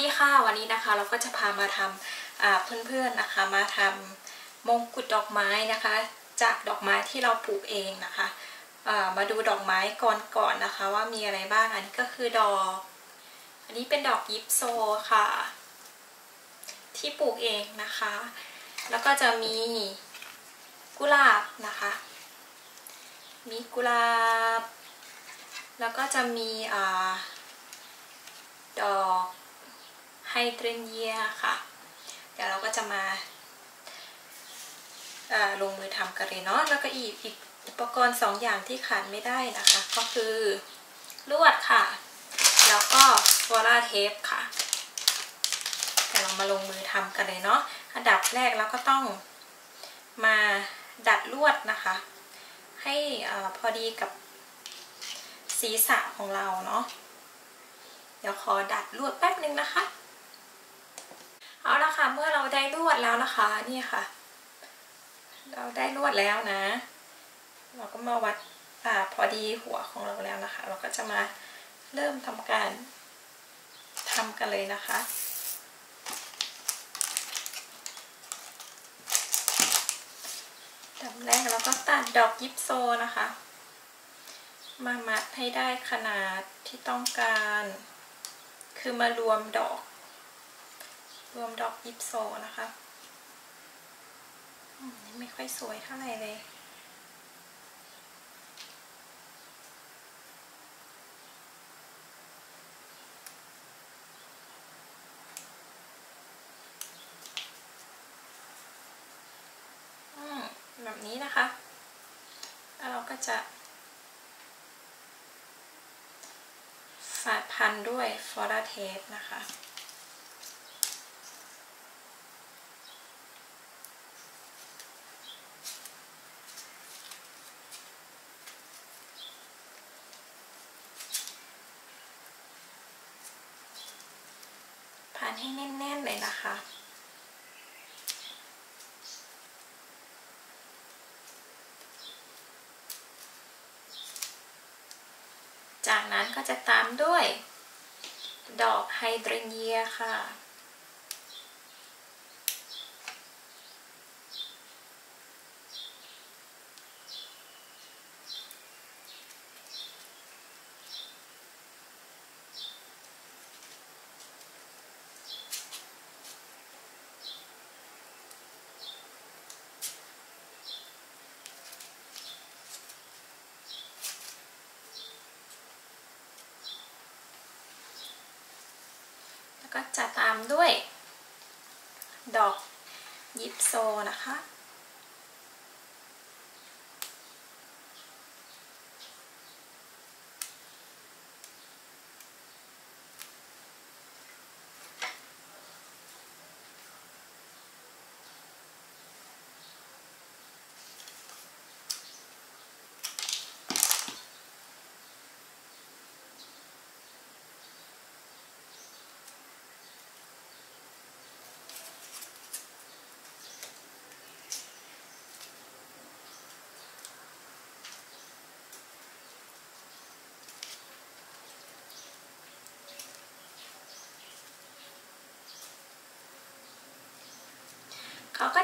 ดีค่ะวันนี้นะคะเราก็จะพามาทำเพื่อนๆนะคะมาทำมงกุฎดอกไม้นะคะ จากดอกไม้ที่เราปลูกเองนะคะมาดูดอกไม้ก่อนๆนนะคะ ว่ามีอะไรบ้างอันนี้ก็คือดอก อันนี้เป็นดอกยิปโซค่ะ ที่ปลูกเองนะคะ แล้วก็จะมีกุหลาบนะคะ มีกุหลาบ แล้วก็จะมีอดอก เดรนเยียค่ะ เดี๋ยวเราก็จะมาลงมือทำกันเลยเนาะแล้วก็อีกอีกอุปกรณ์สองอย่างที่ขาดไม่ได้นะคะ ก็คือลวดค่ะ แล้วก็วอลาเทปค่ะเดี๋ยวเรามาลงมือทำกันเลยเนาะอันดับแรกเราก็ต้องมาดัดลวดนะคะ ให้อพอดีกับศีรษะของเราเนาะเดี๋ยวขอดัดลวดแป๊บนึงนะคะ เอาละค่ะ เมื่อเราได้ลวดแล้วนะคะ นี่ค่ะ เราได้ลวดแล้วนะ เราก็มาวัดอพอดีหัวของเราแล้วนะคะ เราก็จะมาเริ่มทำการทำกันเลยนะคะดับแรกเราก็ตัดดอกยิปโซนะคะ มามัดให้ได้ขนาดที่ต้องการ คือมารวมดอก รวมดอกยิปโซนะคะนี่ไม่ค่อยสวยเท่าไหร่เลยแบบนี้นะคะ แล้วเราก็จะาพันด้วยฟอร์เทปนะคะ ให้แน่นๆเลยนะคะ จากนั้นก็จะตามด้วยดอกไฮเดรเยียค่ะ ก็จะตามด้วย ดอกยิปโซนะคะ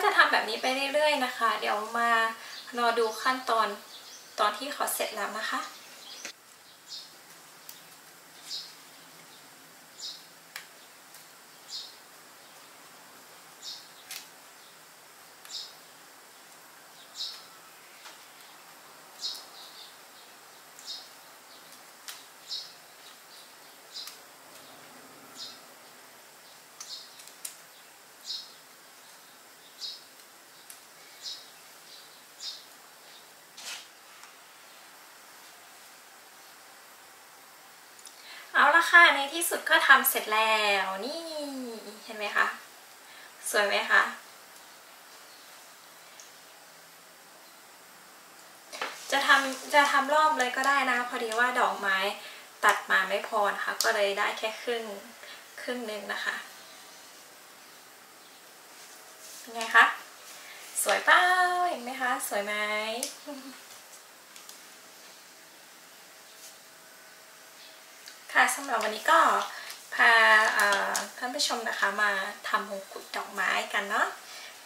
จะทำแบบนี้ไปเรื่อยๆนะคะ เดี๋ยวมารอดูขั้นตอนตอนที่เขาเสร็จแล้วนะคะ ค่ะ ในที่สุดก็ทำเสร็จแล้วนี่เห็นไหมคะ สวยไหมคะจะทำจะทำรอบเลยก็ได้นะ พอดีว่าดอกไม้ตัดมาไม่พอนะคะ ก็เลยได้แค่ครึ่งครึ่งหนึ่งนะคะไงคะ สวยเป้าเห็นไหมคะ สวยไหม สำหรับวันนี้ก็พาท่านผู้ชมนะคะมาทำมงกุฎดอกไม้กันเนาะ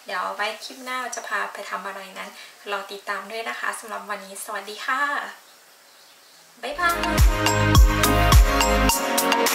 เดี๋ยวไว้คลิปหน้าจะพาไปทำอะไรนั้นรอติดตามด้วยนะคะสำหรับวันนี้สวัสดีค่ะ บ๊ายบาย